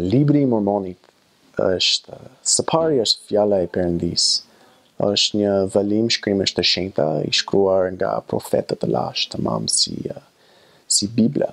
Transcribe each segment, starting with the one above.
Libri i Mormonit është, së pari, është Fjala e Perëndisë. Është një vëllim shkrimesh të shenjta i shkruar nga profetë të lashtë të tamam si si Bibla.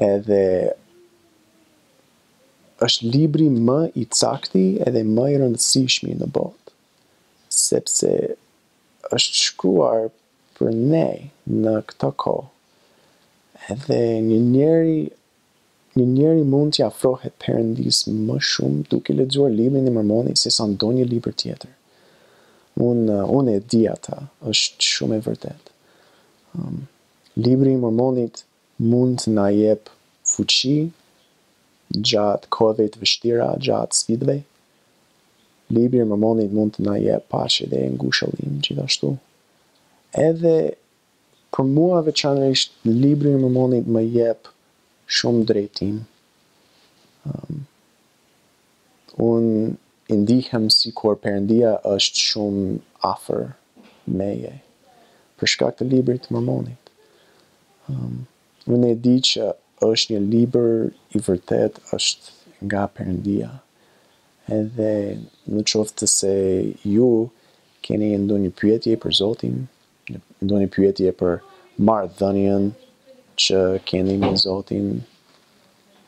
Edhe është libri më i sakti edhe më i rëndësishmi në botë, sepse është shkruar për ne në këtë kohë. Edhe një njeri Një njeri mund t'i afrohet Perëndisë më shumë duke lexuar Librin e Mormonit sesa ndonjë libër tjetër. Unë unë e di atë, është shumë e vërtetë. Ëm, Libri i Mormonit mund të na jepë fuqi gjatë kohëve të vështira, gjatë sfidëve. Libri i Mormonit mund të na jepë paqe dhe ngushëllim gjithashtu. Edhe Për mua veçanërisht libri i Mormonit më jep shumë drejtim. Unë e ndihem sikur Perëndia është shumë afër meje për shkak të librit të Mormonit. Unë e di që është një libër i vërtetë, është nga Perëndia. Edhe në qoftë se ju keni ndonjë pyetje për Zotin, Ndonjë pyetje për marrëdhënien që keni me Zotin?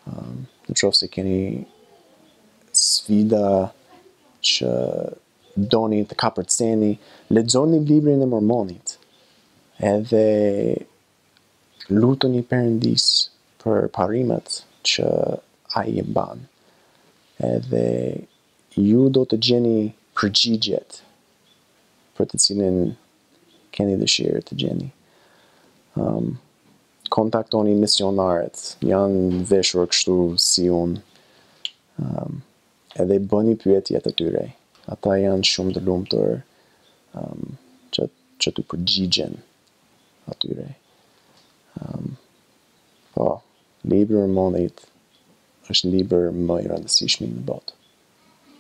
Në qoftë se keni sfida që doni të kapërceni, lexoni librin e Mormonit. Edhe lutuni Perëndisë për parimet që ai i mban. Edhe Ju do të gjeni përgjigjet për të cilin keni dëshirë të gjeni. Um, kontaktoni misionarët, janë veshur kështu si unë. Um, edhe bëni pyetjet atyre. Ata janë shumë të lumtur um, që, që t'u përgjigjen atyre. Um, po, Libri i Mormonit është libër më i rëndësishmi në botë.